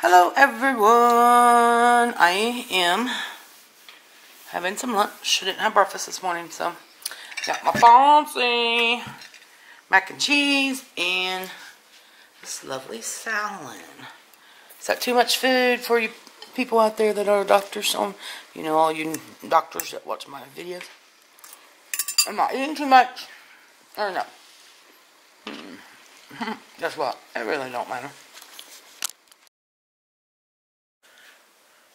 Hello everyone. I am having some lunch. I didn't have breakfast this morning, so got my fancy mac and cheese and this lovely salad. Is that too much food for you people out there that are doctors? On you know, all you doctors that watch my videos. Am I eating too much or no? Hmm. Guess what? It really don't matter.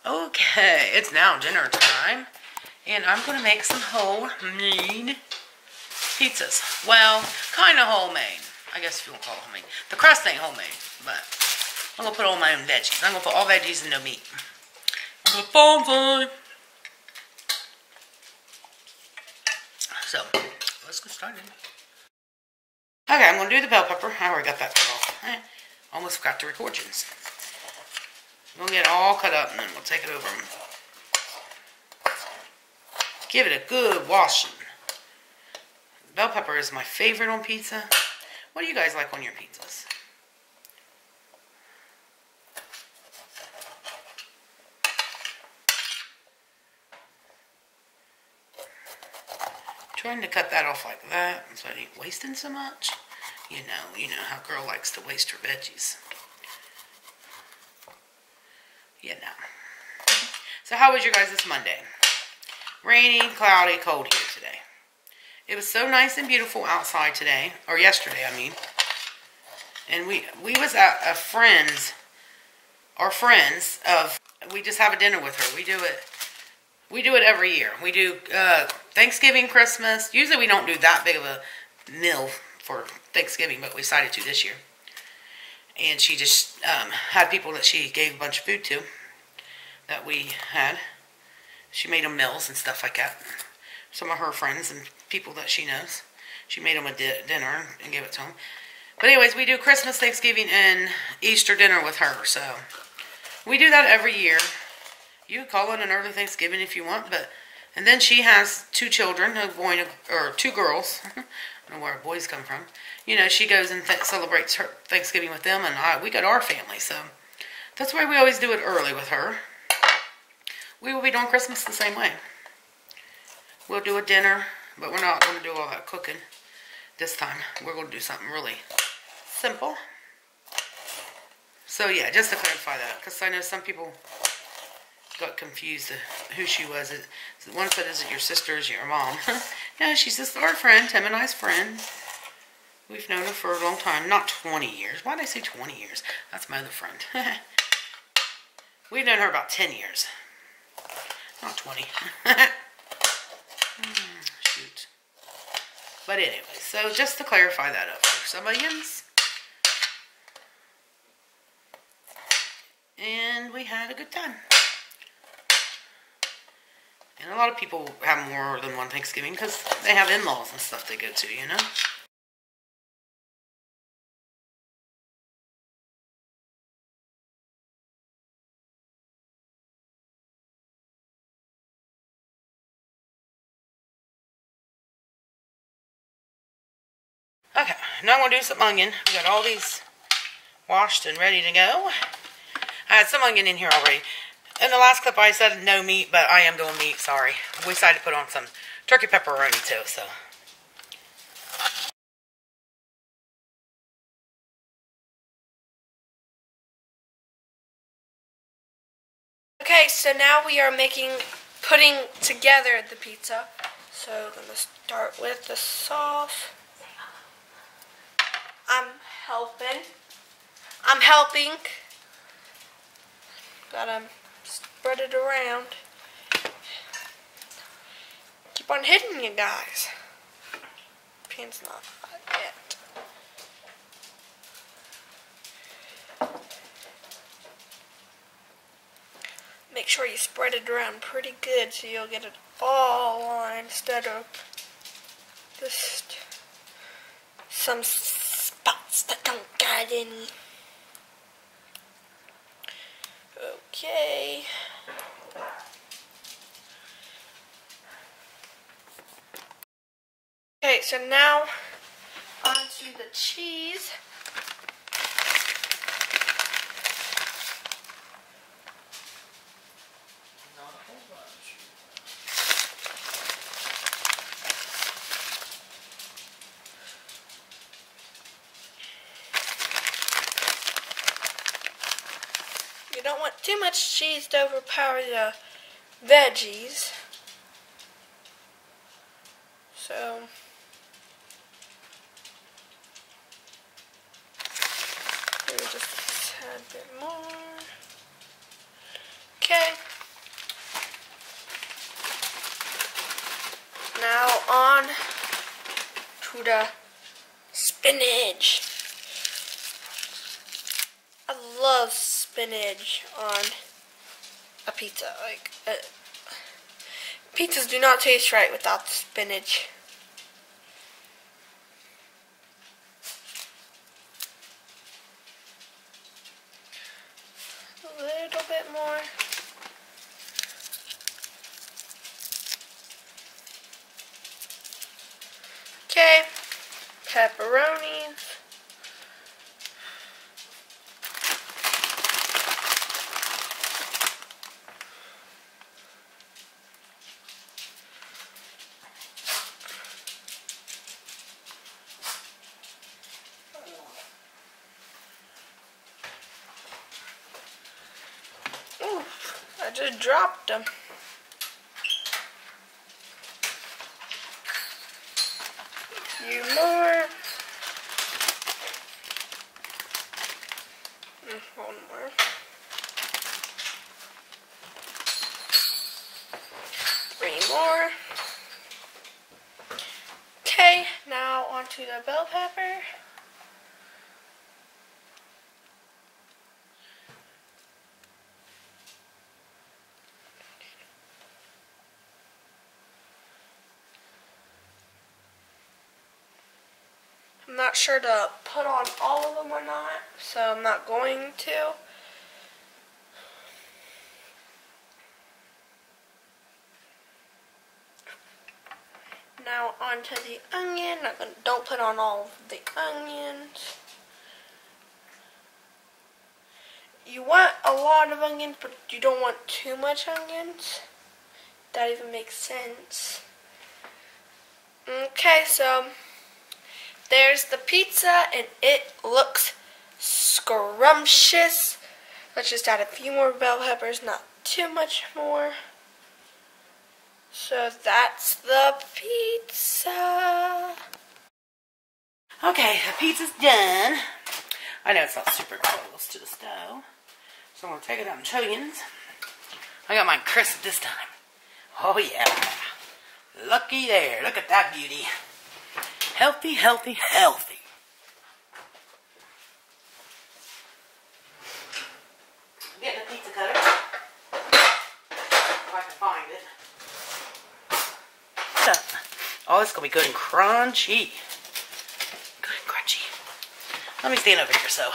Okay, it's now dinner time, and I'm going to make some homemade pizzas. Well, kind of homemade. I guess if you want to call it homemade. The crust ain't homemade, but I'm going to put all my own veggies. I'm going to put all veggies and no meat. The fun fun. So, let's get started. Okay, I'm going to do the bell pepper. I already got that cut off. Almost forgot to record you. We'll get it all cut up and then we'll take it over give it a good washing. Bell pepper is my favorite on pizza. What do you guys like on your pizzas? Trying to cut that off like that so I ain't wasting so much. You know, you know how girl likes to waste her veggies. Yeah, no. So how was your guys this Monday? Rainy, cloudy, cold here today. It was so nice and beautiful outside today, or yesterday, I mean. And we we was at a friend's, our friends of, we just have a dinner with her. We do it, we do it every year. We do uh, Thanksgiving, Christmas. Usually we don't do that big of a meal for Thanksgiving, but we decided to this year and she just um, had people that she gave a bunch of food to that we had. She made them meals and stuff like that. Some of her friends and people that she knows. She made them a di dinner and gave it to them. But anyways, we do Christmas, Thanksgiving, and Easter dinner with her. So we do that every year. You call it an early Thanksgiving if you want, but and then she has two children, a boy or two girls. I don't know where boys come from. You know, she goes and celebrates her Thanksgiving with them, and I, we got our family, so that's why we always do it early with her. We will be doing Christmas the same way. We'll do a dinner, but we're not going to do all that cooking this time. We're going to do something really simple. So yeah, just to clarify that, because I know some people got confused who she was. One said, is it your sister, is it your mom? no, she's just our friend, Tim and I's friend. We've known her for a long time. Not 20 years. Why did I say 20 years? That's my other friend. We've known her about 10 years. Not 20. Hmm, shoot. But anyway, so just to clarify that up for some onions. And we had a good time. And a lot of people have more than one Thanksgiving because they have in-laws and stuff they go to, you know? Okay, now I'm going to do some onion. We got all these washed and ready to go. I had some onion in here already. In the last clip I said no meat, but I am doing meat, sorry. We decided to put on some turkey pepperoni too, so. Okay, so now we are making, putting together the pizza. So I'm to start with the sauce. I'm helping. I'm helping. Got to um, spread it around. Keep on hitting you guys. Pin's not yet. Make sure you spread it around pretty good so you'll get it all on instead of just some spots that don't got any. Okay. Okay, so now onto the cheese. you don't want too much cheese to overpower the veggies. So, maybe just a tad bit more. Okay. Now on to the spinach. I love spinach on a pizza. Like, uh, pizzas do not taste right without spinach. A little bit more. Okay, pepperonis. I just dropped them. few more. And one more. Three more. Okay, now onto the bell pepper. I'm not sure to put on all of them or not, so I'm not going to. Now onto the onion. Gonna, don't put on all of the onions. You want a lot of onions, but you don't want too much onions. That even makes sense. Okay, so there's the pizza, and it looks scrumptious. Let's just add a few more bell peppers, not too much more. So that's the pizza. Okay, the pizza's done. I know it's not super close to the stove. So I'm going to take it out in chugins. I got mine crisp this time. Oh, yeah. Lucky there. Look at that beauty. Healthy, healthy, healthy. Getting a pizza cutter. If I can find it. Oh, it's going to be good and crunchy. Good and crunchy. Let me stand over here so.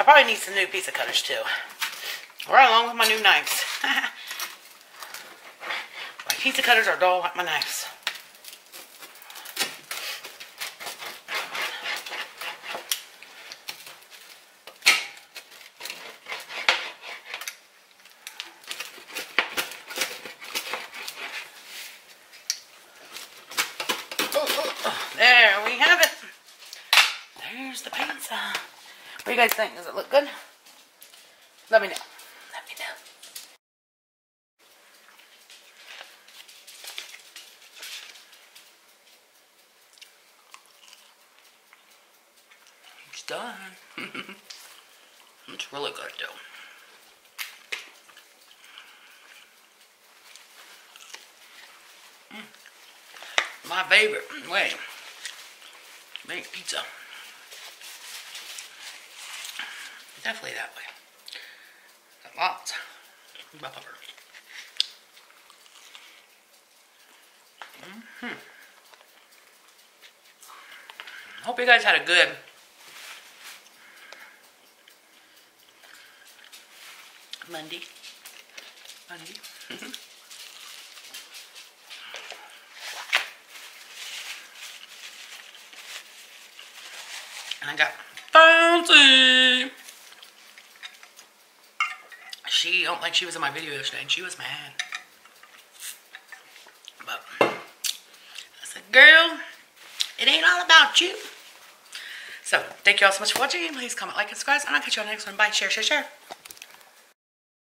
I probably need some new pizza cutters too. Right along with my new knives. my pizza cutters are dull like my knives. There we have it. There's the pizza. What do you guys think? Does it look good? Let me know. Let me know. It's done. it's really good though. Mm. My favorite way make pizza. Definitely that way. Got lots bell pepper. hmm Hope you guys had a good Monday. Monday. and I got fancy. She don't like she was in my video yesterday and she was mad. But I said, girl, it ain't all about you. So, thank you all so much for watching. Please comment, like, and subscribe, and I'll catch you on the next one. Bye. Share, share, share.